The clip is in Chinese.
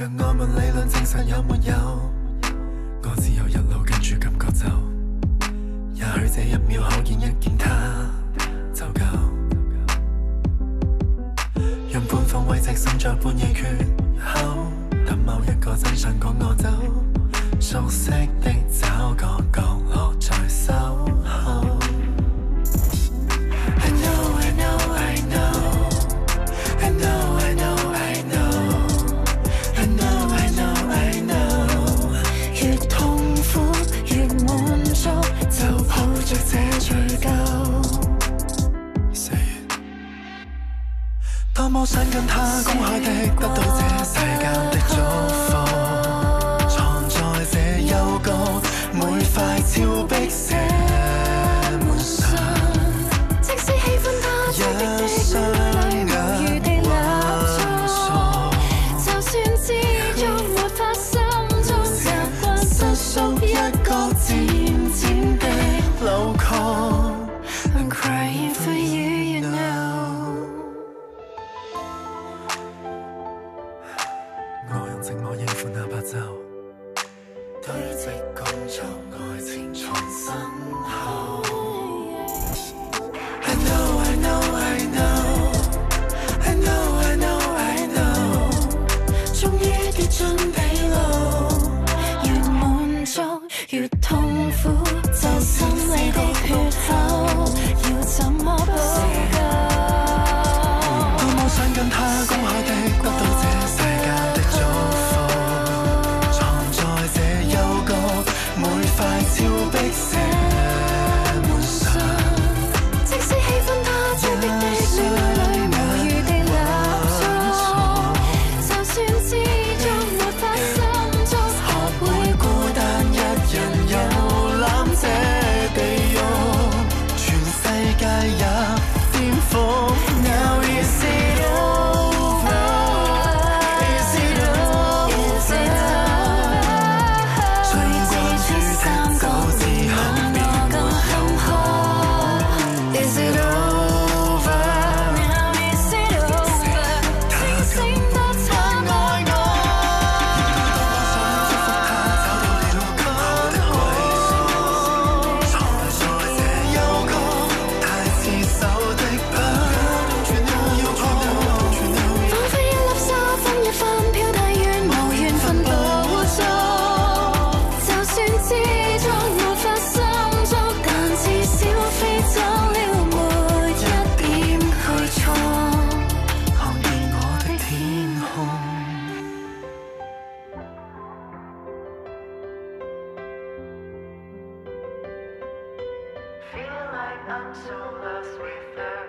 让我们理论证实有没有我只有一路跟住感觉走也许这一秒可见一见他就够。让半方半醒心在半夜缺口等某一个真相赶我走。熟悉想跟他公开的得到这寂寞应付那八昼堆积工作爱情从身后 i know i know i know i know i know i know 跌进地牢越满足越痛苦 I'm so lost without